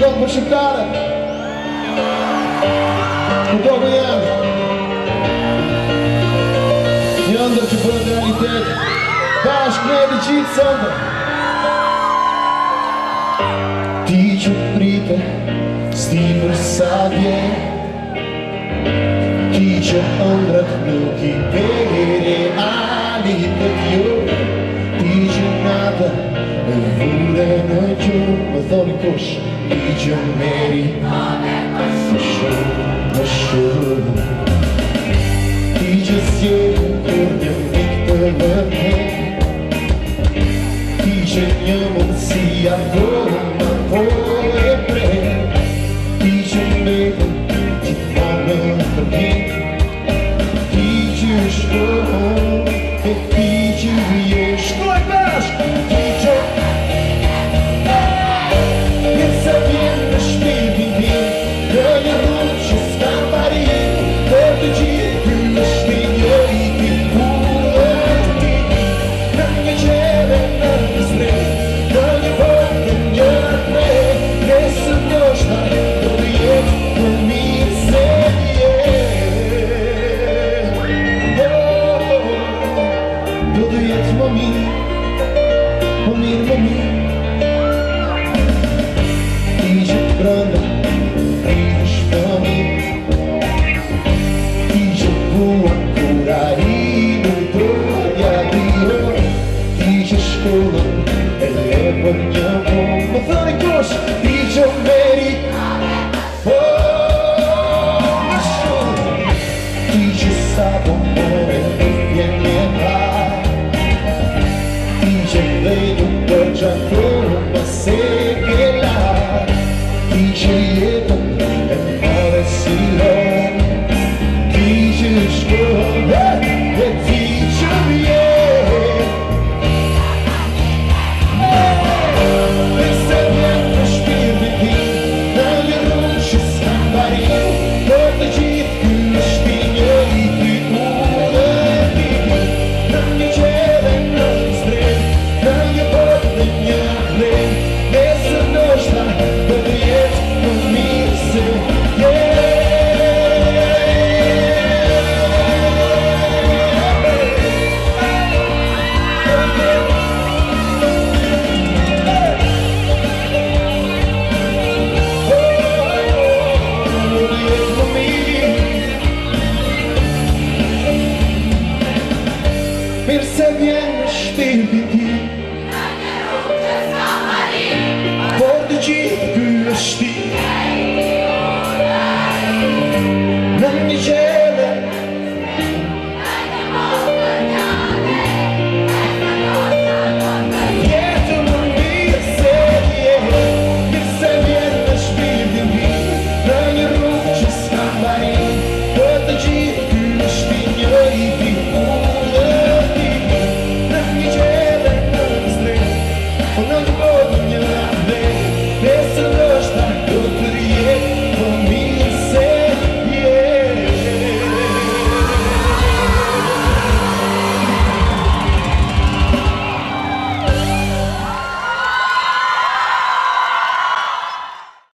got what you've got it. You don't win. Yonder që bërë në realitet Bashkë me dhe gjitë sëndë Ti që të pritë Sti për sa dje Ti që ëndrët nuk i pere Ani të kjo Ti që natë E vure në gjumë the Holy Ghost. Lead your Mary. Amen. when you're born. baby.